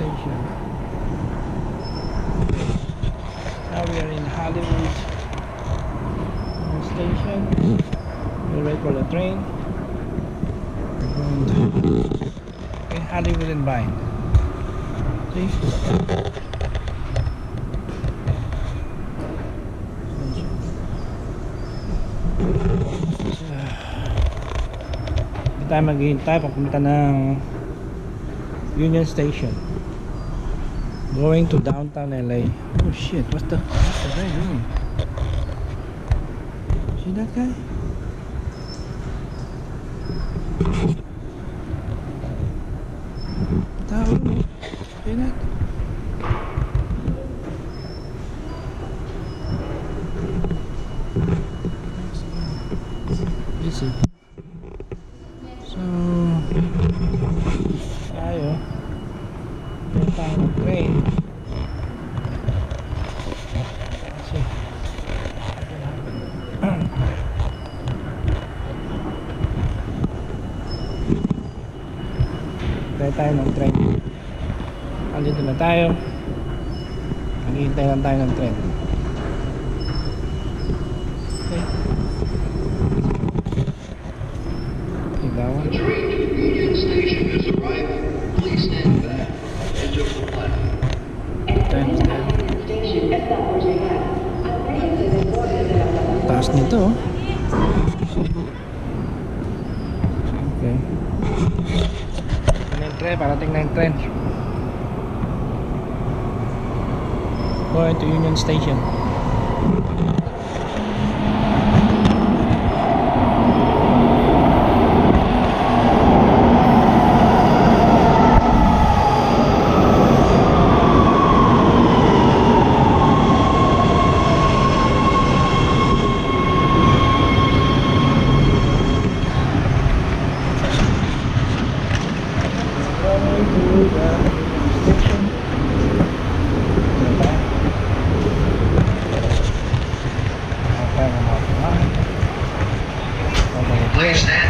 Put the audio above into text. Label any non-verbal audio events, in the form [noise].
station. Now we are in Hollywood station. We'll wait for the train. We're going [laughs] in Hollywood and Vine. See? tayo maghihintay papunta ng Union Station Going to downtown LA. Oh shit, what's the what's the guy doing? See that guy? No? See that? Busy. So, tayo. Tayo ng train. Kasi, Tayo tayo ng train. Andito na tayo. Naghihintay lang tayo ng train. Okay. Higawan. Taas nito. oh. Okay. Yung tren? Parating na yung tren. Going to Union Station. Okay, mga